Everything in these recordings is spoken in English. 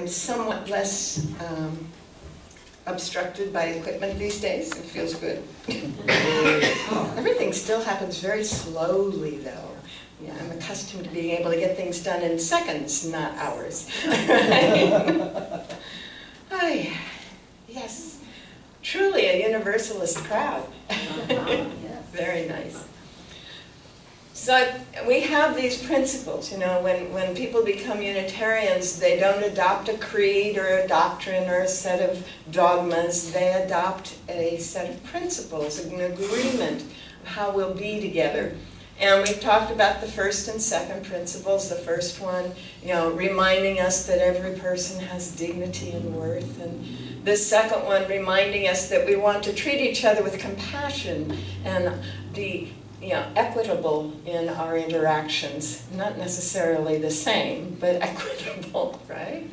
I'm somewhat less um, obstructed by equipment these days. It feels good. Everything still happens very slowly, though. Yeah, I'm accustomed to being able to get things done in seconds, not hours. Hi. Yes, truly a universalist crowd. Very nice. So we have these principles, you know, when, when people become Unitarians, they don't adopt a creed or a doctrine or a set of dogmas, they adopt a set of principles, an agreement of how we'll be together. And we've talked about the first and second principles. The first one, you know, reminding us that every person has dignity and worth. And the second one, reminding us that we want to treat each other with compassion and be you know, equitable in our interactions. Not necessarily the same, but equitable, right?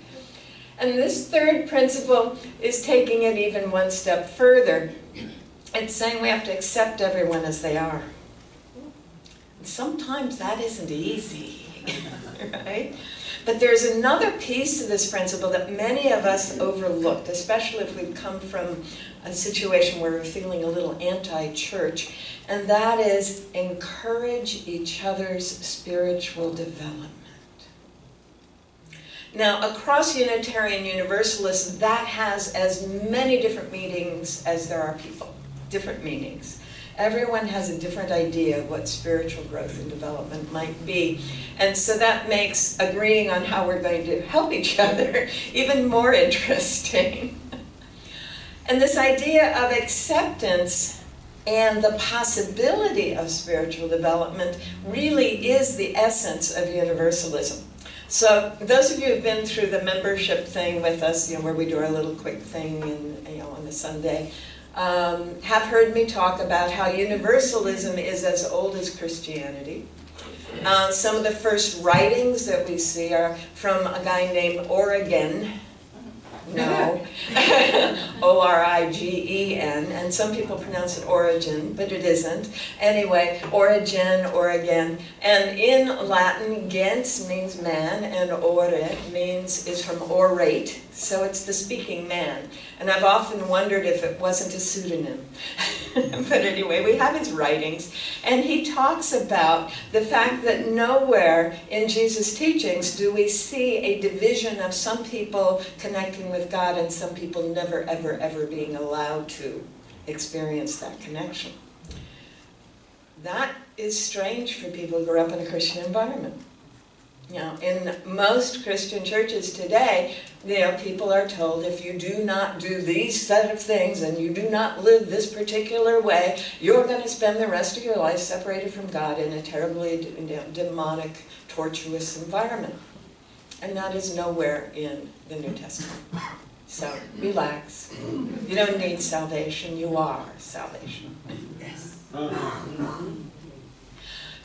And this third principle is taking it even one step further. It's saying we have to accept everyone as they are. And sometimes that isn't easy, right? But there's another piece to this principle that many of us overlooked, especially if we've come from a situation where we're feeling a little anti-church, and that is encourage each other's spiritual development. Now, across Unitarian Universalists, that has as many different meanings as there are people, different meanings. Everyone has a different idea of what spiritual growth and development might be. And so that makes agreeing on how we're going to help each other even more interesting. And this idea of acceptance and the possibility of spiritual development really is the essence of universalism. So those of you who've been through the membership thing with us, you know, where we do our little quick thing in, you know, on the Sunday, um, have heard me talk about how universalism is as old as Christianity. Uh, some of the first writings that we see are from a guy named Origen, no. O-R-I-G-E-N, and some people pronounce it origin, but it isn't. Anyway, origin, Oregon. And in Latin, gens means man, and ore means, is from orate, so it's the speaking man. And I've often wondered if it wasn't a pseudonym. but anyway, we have his writings, and he talks about the fact that nowhere in Jesus' teachings do we see a division of some people connecting with God and some people never, ever, ever being allowed to experience that connection. That is strange for people who grew up in a Christian environment. You know, in most Christian churches today, you know, people are told if you do not do these set of things and you do not live this particular way, you're going to spend the rest of your life separated from God in a terribly demonic, tortuous environment. And that is nowhere in the New Testament. So relax. You don't need salvation, you are salvation. Yes.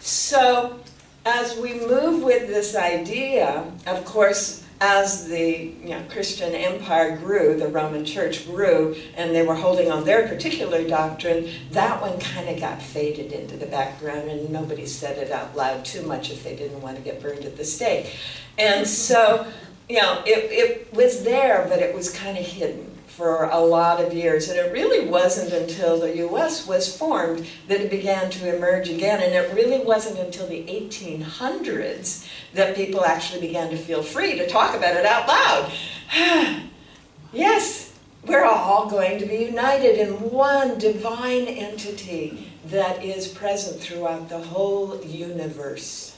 So as we move with this idea, of course, as the you know, Christian empire grew, the Roman church grew, and they were holding on their particular doctrine, that one kind of got faded into the background, and nobody said it out loud too much if they didn't want to get burned at the stake. And so, you know, it, it was there, but it was kind of hidden for a lot of years. And it really wasn't until the US was formed that it began to emerge again. And it really wasn't until the 1800s that people actually began to feel free to talk about it out loud. yes, we're all going to be united in one divine entity that is present throughout the whole universe.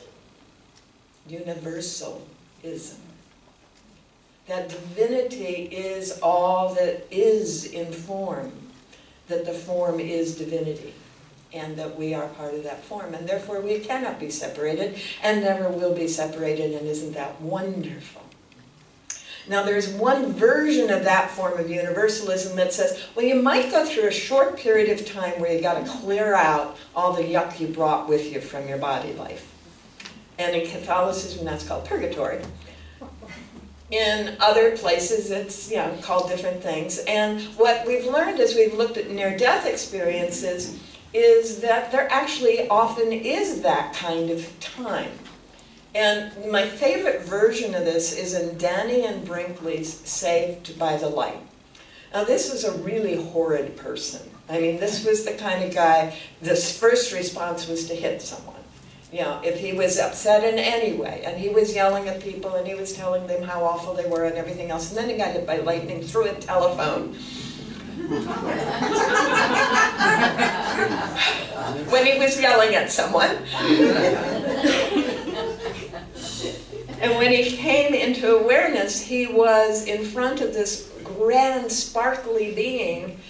Universalism that divinity is all that is in form, that the form is divinity, and that we are part of that form, and therefore we cannot be separated, and never will be separated, and isn't that wonderful? Now there's one version of that form of universalism that says, well you might go through a short period of time where you've got to clear out all the yuck you brought with you from your body life. And in Catholicism that's called purgatory. In other places, it's you know, called different things. And what we've learned as we've looked at near-death experiences is that there actually often is that kind of time. And my favorite version of this is in Dannion Brinkley's Saved by the Light. Now, this was a really horrid person. I mean, this was the kind of guy, this first response was to hit someone. You know, if he was upset in any way, and he was yelling at people, and he was telling them how awful they were and everything else, and then he got hit by lightning through a telephone. when he was yelling at someone. and when he came into awareness, he was in front of this grand, sparkly being,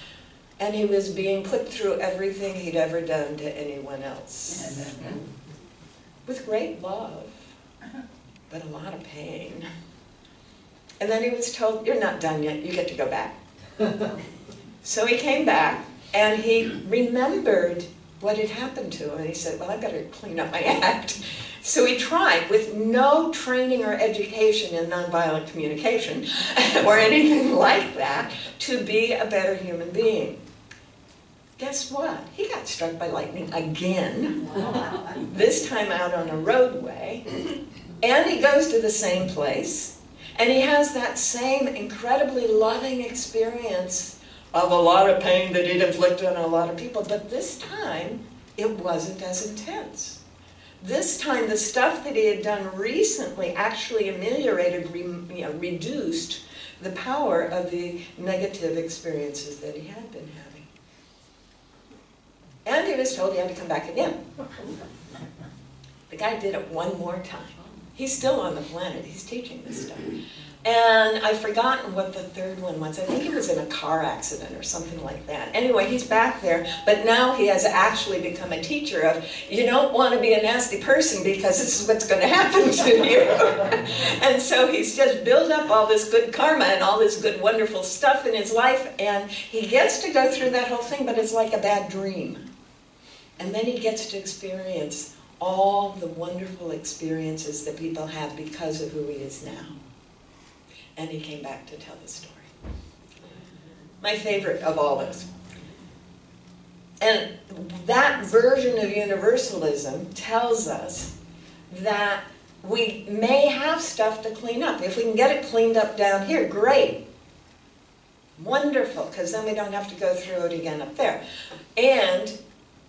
and he was being put through everything he'd ever done to anyone else. With great love, but a lot of pain. And then he was told, You're not done yet, you get to go back. so he came back, and he remembered what had happened to him, and he said, Well, I better clean up my act. So he tried, with no training or education in nonviolent communication or anything like that, to be a better human being. Guess what? He got struck by lightning again, this time out on a roadway, and he goes to the same place, and he has that same incredibly loving experience of a lot of pain that he'd inflicted on a lot of people, but this time it wasn't as intense. This time, the stuff that he had done recently actually ameliorated, re, you know, reduced the power of the negative experiences that he had been having. And he was told he had to come back again. The guy did it one more time. He's still on the planet. He's teaching this stuff. And I've forgotten what the third one was. I think he was in a car accident or something like that. Anyway, he's back there, but now he has actually become a teacher of you don't want to be a nasty person because this is what's going to happen to you. and so he's just built up all this good karma and all this good, wonderful stuff in his life, and he gets to go through that whole thing, but it's like a bad dream. And then he gets to experience all the wonderful experiences that people have because of who he is now and he came back to tell the story. My favorite of all those. And that version of universalism tells us that we may have stuff to clean up. If we can get it cleaned up down here, great. Wonderful, because then we don't have to go through it again up there. And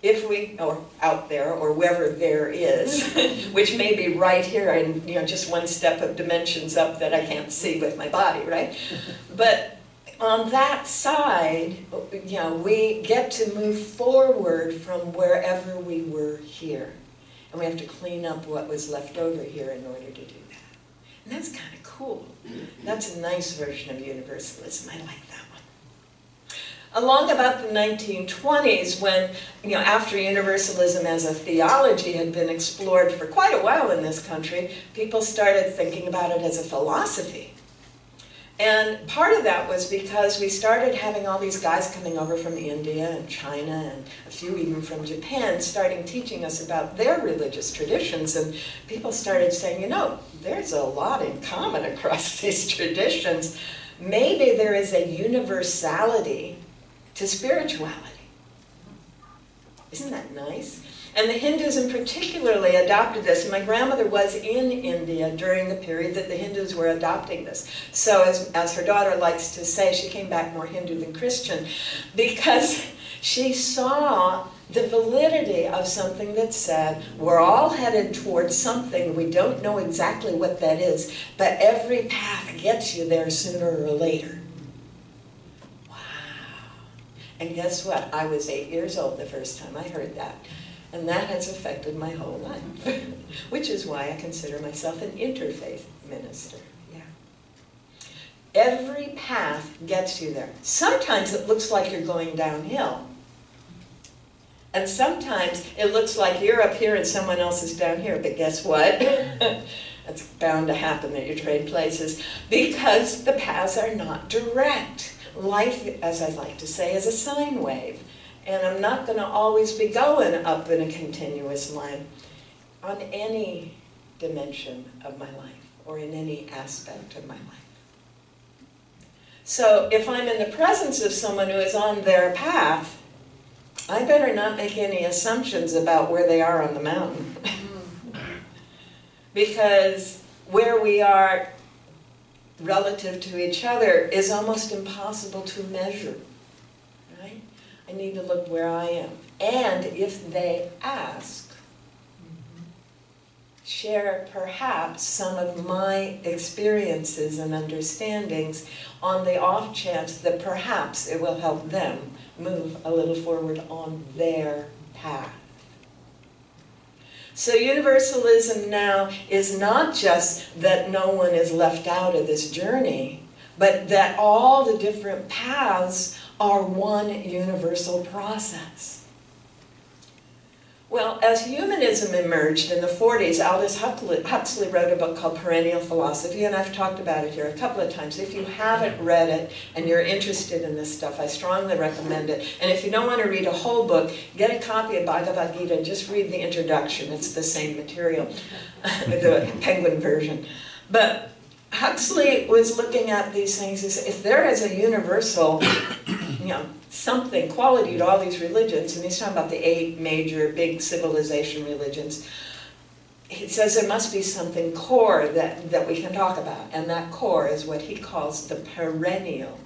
if we, or out there, or wherever there is, which may be right here and you know just one step of dimensions up that I can't see with my body, right? But on that side, you know, we get to move forward from wherever we were here. And we have to clean up what was left over here in order to do that. And that's kind of cool. Mm-hmm. That's a nice version of universalism. I like that along about the 1920s when, you know, after universalism as a theology had been explored for quite a while in this country, people started thinking about it as a philosophy. And part of that was because we started having all these guys coming over from India and China and a few even from Japan starting teaching us about their religious traditions. And people started saying, you know, there's a lot in common across these traditions. Maybe there is a universality to spirituality. Isn't that nice? And the Hindus in particularly adopted this. And My grandmother was in India during the period that the Hindus were adopting this. So as, as her daughter likes to say, she came back more Hindu than Christian because she saw the validity of something that said, we're all headed towards something, we don't know exactly what that is, but every path gets you there sooner or later. And guess what? I was eight years old the first time I heard that. And that has affected my whole life, which is why I consider myself an interfaith minister. Yeah. Every path gets you there. Sometimes it looks like you're going downhill. And sometimes it looks like you're up here and someone else is down here. But guess what? It's bound to happen that you trade places because the paths are not direct life, as I like to say, is a sine wave. And I'm not going to always be going up in a continuous line on any dimension of my life or in any aspect of my life. So if I'm in the presence of someone who is on their path, I better not make any assumptions about where they are on the mountain. Because where we are relative to each other is almost impossible to measure. Right? I need to look where I am. And if they ask, share perhaps some of my experiences and understandings on the off chance that perhaps it will help them move a little forward on their path. So universalism now is not just that no one is left out of this journey, but that all the different paths are one universal process. Well, as humanism emerged in the 40s, Aldous Huxley wrote a book called Perennial Philosophy, and I've talked about it here a couple of times. If you haven't read it and you're interested in this stuff, I strongly recommend it. And if you don't want to read a whole book, get a copy of Bhagavad Gita and just read the introduction. It's the same material, the penguin version. But Huxley was looking at these things as if there is a universal, you know, something, quality to all these religions, and he's talking about the eight major big civilization religions, he says there must be something core that, that we can talk about, and that core is what he calls the perennial,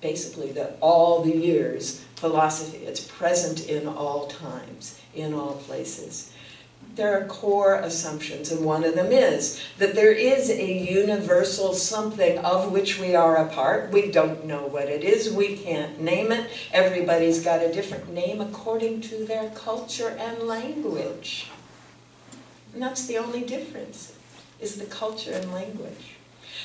basically the all the years philosophy. It's present in all times, in all places there are core assumptions, and one of them is that there is a universal something of which we are a part. We don't know what it is, we can't name it. Everybody's got a different name according to their culture and language. And that's the only difference, is the culture and language.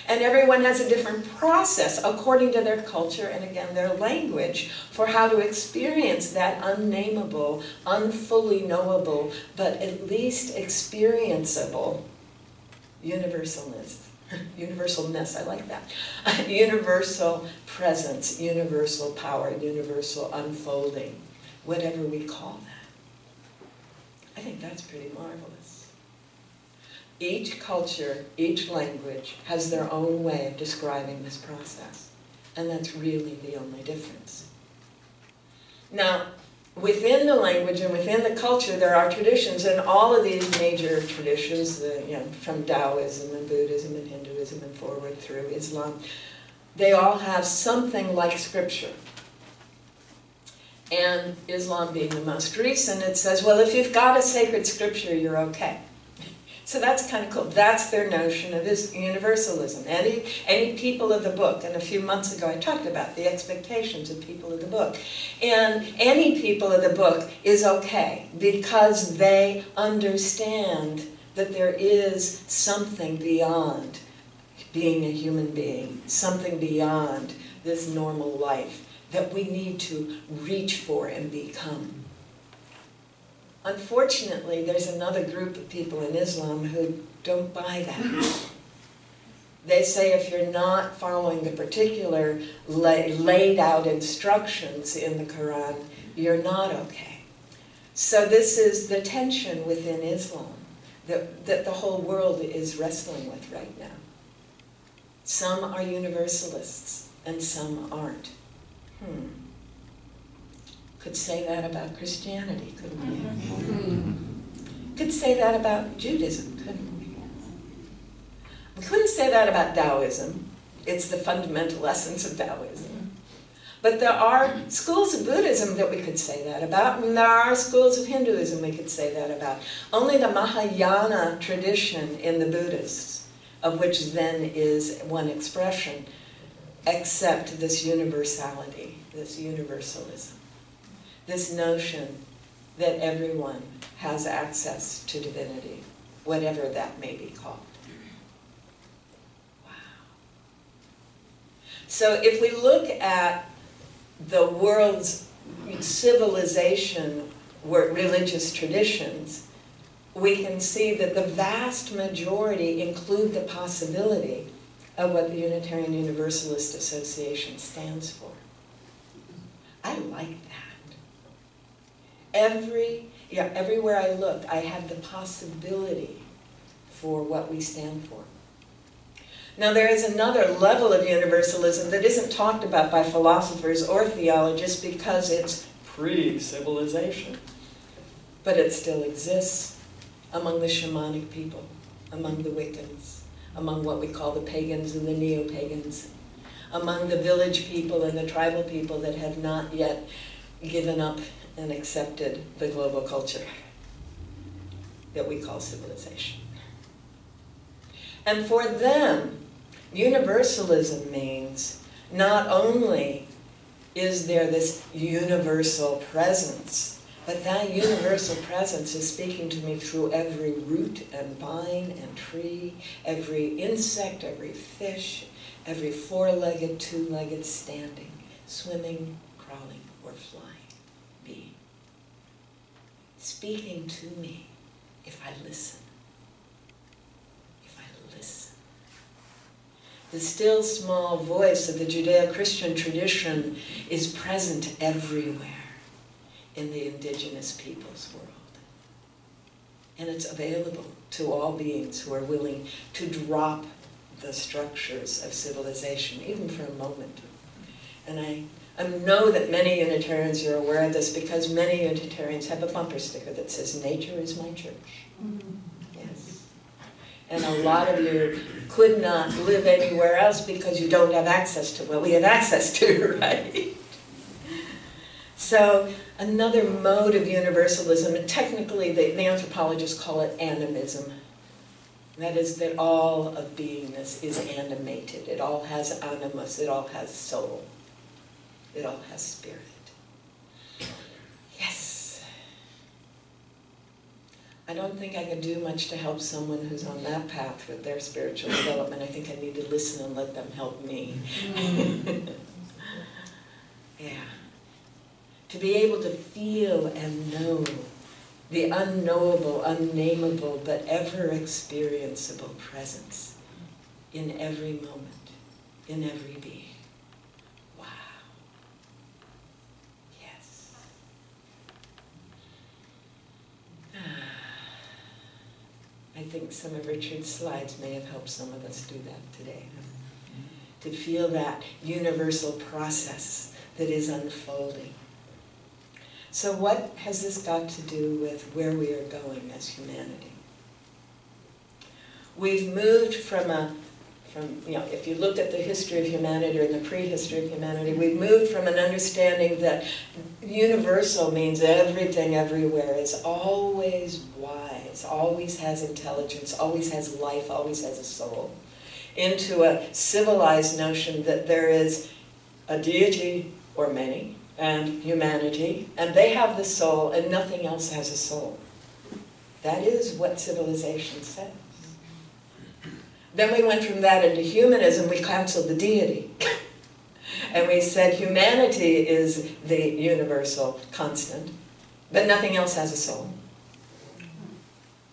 And everyone has a different process according to their culture and again their language for how to experience that unnameable, unfully knowable, but at least experienceable universalness. Universalness, I like that. universal presence, universal power, universal unfolding, whatever we call that. I think that's pretty marvelous. Each culture, each language has their own way of describing this process. And that's really the only difference. Now, within the language and within the culture, there are traditions, and all of these major traditions, the, you know, from Taoism and Buddhism and Hinduism and forward through Islam, they all have something like scripture. And Islam being the most recent, it says, well, if you've got a sacred scripture, you're okay. So that's kind of cool. That's their notion of universalism. Any, any people of the book, and a few months ago I talked about the expectations of people of the book. And any people of the book is okay because they understand that there is something beyond being a human being, something beyond this normal life that we need to reach for and become. Unfortunately, there's another group of people in Islam who don't buy that. They say if you're not following the particular lay, laid out instructions in the Quran, you're not okay. So this is the tension within Islam that, that the whole world is wrestling with right now. Some are universalists and some aren't. Hmm. Could say that about Christianity, couldn't we? Mm-hmm. Could say that about Judaism, couldn't we? We couldn't say that about Taoism. It's the fundamental essence of Taoism. But there are schools of Buddhism that we could say that about, and there are schools of Hinduism we could say that about. Only the Mahayana tradition in the Buddhists, of which Zen is one expression, accept this universality, this universalism this notion that everyone has access to divinity, whatever that may be called. Wow. So if we look at the world's civilization, religious traditions, we can see that the vast majority include the possibility of what the Unitarian Universalist Association stands for. I like that every, yeah, everywhere I looked, I had the possibility for what we stand for. Now there is another level of universalism that isn't talked about by philosophers or theologists because it's pre-civilization. But it still exists among the shamanic people. among the Wiccans, among what we call the pagans and the neo-pagans, among the village people and the tribal people that have not yet given up and accepted the global culture that we call civilization. And for them, universalism means not only is there this universal presence but that universal presence is speaking to me through every root and vine and tree, every insect, every fish, every four-legged, two-legged standing, swimming, crawling, or flying being. Speaking to me if I listen. If I listen. The still small voice of the Judeo-Christian tradition is present everywhere in the indigenous peoples world. And it's available to all beings who are willing to drop the structures of civilization, even for a moment. And I, I know that many Unitarians are aware of this because many Unitarians have a bumper sticker that says, nature is my church. Mm-hmm. Yes. And a lot of you could not live anywhere else because you don't have access to what we have access to, right? So another mode of universalism, and technically the, the anthropologists call it animism. That is that all of beingness is animated. It all has animus, it all has soul, it all has spirit. Yes. I don't think I can do much to help someone who's on that path with their spiritual development. I think I need to listen and let them help me. Yeah to be able to feel and know the unknowable, unnameable, but ever experienceable presence in every moment, in every being. Wow. Yes. I think some of Richard's slides may have helped some of us do that today. To feel that universal process that is unfolding so what has this got to do with where we are going as humanity? We've moved from a, from, you know, if you look at the history of humanity or the prehistory of humanity, we've moved from an understanding that universal means everything everywhere is always wise, always has intelligence, always has life, always has a soul, into a civilized notion that there is a deity or many, and humanity, and they have the soul, and nothing else has a soul. That is what civilization says. Then we went from that into humanism, we canceled the deity. and we said humanity is the universal constant, but nothing else has a soul.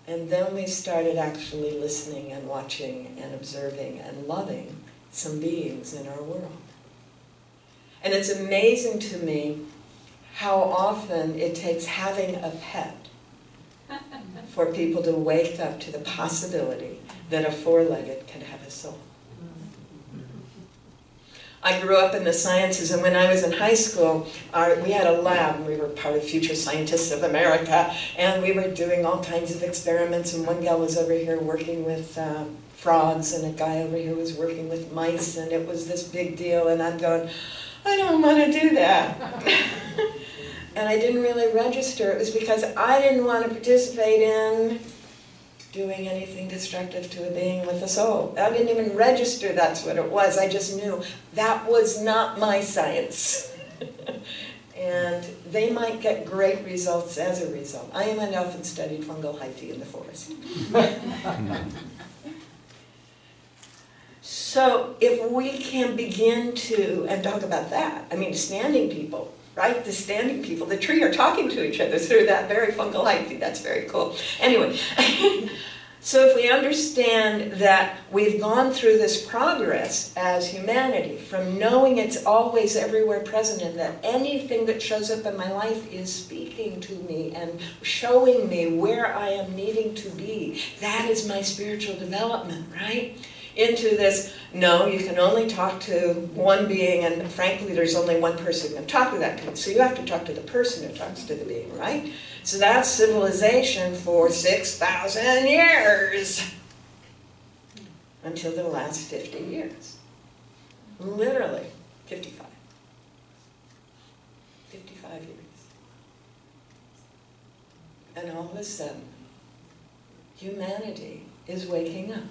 And then we started actually listening and watching and observing and loving some beings in our world. And it's amazing to me how often it takes having a pet for people to wake up to the possibility that a four-legged can have a soul. I grew up in the sciences, and when I was in high school, our, we had a lab, and we were part of Future Scientists of America, and we were doing all kinds of experiments, and one gal was over here working with uh, frogs, and a guy over here was working with mice, and it was this big deal, and I'm going, I don't want to do that. and I didn't really register. It was because I didn't want to participate in doing anything destructive to a being with a soul. I didn't even register that's what it was. I just knew that was not my science. and they might get great results as a result. I went off and studied fungal hyphae in the forest. So if we can begin to, and talk about that, I mean, standing people, right? The standing people, the tree are talking to each other through that very fungal hyphae. That's very cool. Anyway, so if we understand that we've gone through this progress as humanity, from knowing it's always everywhere present and that anything that shows up in my life is speaking to me and showing me where I am needing to be, that is my spiritual development, right? Into this, no, you can only talk to one being, and frankly, there's only one person who can talk to that. being. So you have to talk to the person who talks to the being, right? So that's civilization for 6,000 years. until the last 50 years. Literally 55. 55 years. And all of a sudden, humanity is waking up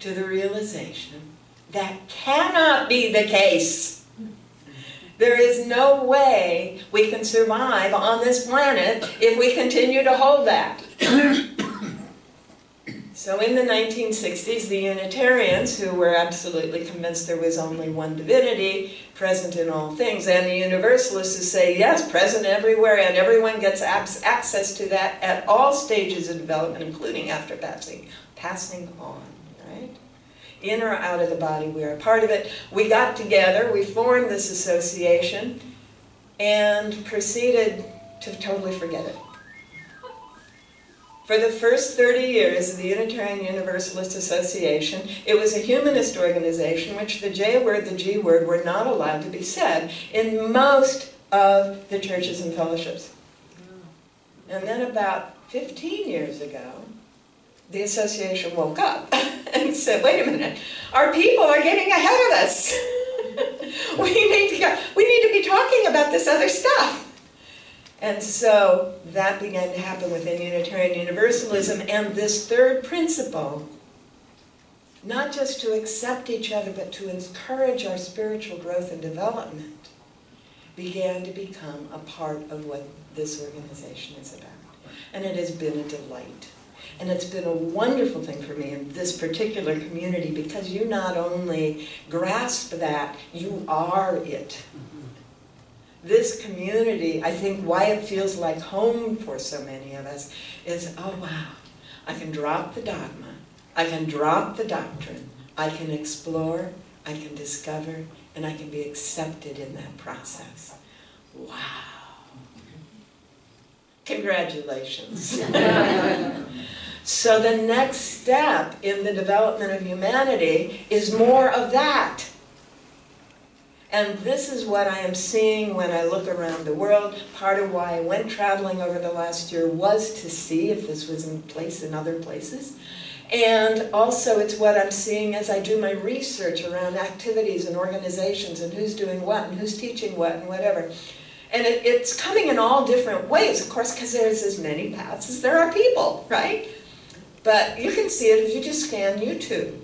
to the realization that cannot be the case. There is no way we can survive on this planet if we continue to hold that. so in the 1960s, the Unitarians, who were absolutely convinced there was only one divinity present in all things, and the Universalists say, yes, present everywhere, and everyone gets access to that at all stages of development, including after passing, passing on in or out of the body, we are a part of it. We got together, we formed this association, and proceeded to totally forget it. For the first 30 years of the Unitarian Universalist Association, it was a humanist organization which the J word, the G word were not allowed to be said in most of the churches and fellowships. And then about 15 years ago, the association woke up and said, wait a minute, our people are getting ahead of us. we, need to we need to be talking about this other stuff. And so that began to happen within Unitarian Universalism, and this third principle, not just to accept each other, but to encourage our spiritual growth and development, began to become a part of what this organization is about. And it has been a delight. And it's been a wonderful thing for me in this particular community because you not only grasp that, you are it. This community, I think why it feels like home for so many of us is, oh wow, I can drop the dogma, I can drop the doctrine, I can explore, I can discover, and I can be accepted in that process. Wow. Congratulations. So the next step in the development of humanity is more of that. And this is what I am seeing when I look around the world. Part of why I went traveling over the last year was to see if this was in place in other places. And also it's what I'm seeing as I do my research around activities and organizations and who's doing what and who's teaching what and whatever. And it, it's coming in all different ways, of course, because there's as many paths as there are people, right? But you can see it if you just scan YouTube.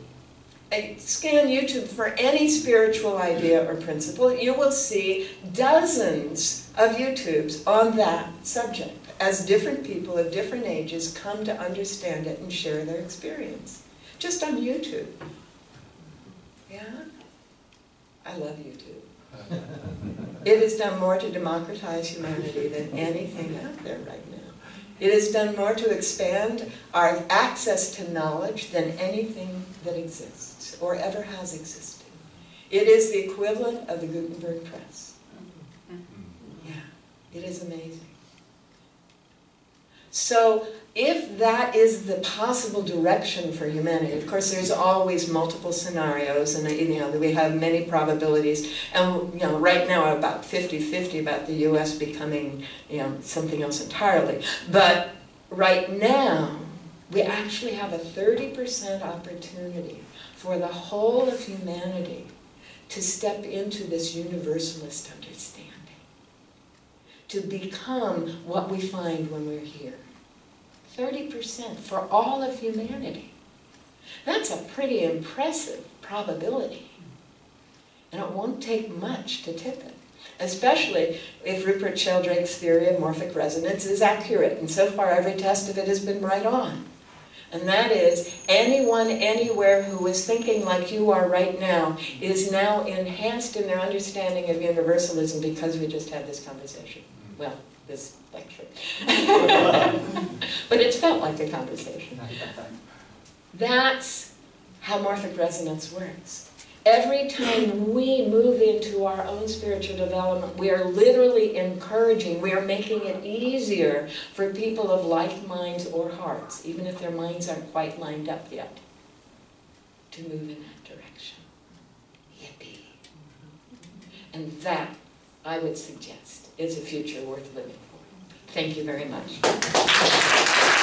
And scan YouTube for any spiritual idea or principle, you will see dozens of YouTubes on that subject as different people of different ages come to understand it and share their experience. Just on YouTube. Yeah? I love YouTube. it has done more to democratize humanity than anything out there right now. It has done more to expand our access to knowledge than anything that exists or ever has existed. It is the equivalent of the Gutenberg press. Mm-hmm. Yeah, it is amazing. So if that is the possible direction for humanity, of course there's always multiple scenarios and you know we have many probabilities and you know right now about 50-50 about the US becoming you know something else entirely. But right now we actually have a 30% opportunity for the whole of humanity to step into this universalist understanding, to become what we find when we're here. 30% for all of humanity. That's a pretty impressive probability. And it won't take much to tip it, especially if Rupert Sheldrake's theory of morphic resonance is accurate. And so far, every test of it has been right on. And that is, anyone anywhere who is thinking like you are right now is now enhanced in their understanding of universalism because we just had this conversation. Well, this lecture. but it felt like a conversation. That's how morphic resonance works. Every time we move into our own spiritual development, we are literally encouraging, we are making it easier for people of like minds or hearts, even if their minds aren't quite lined up yet, to move in that direction. Yippee. And that, I would suggest, is a future worth living for. Thank you very much.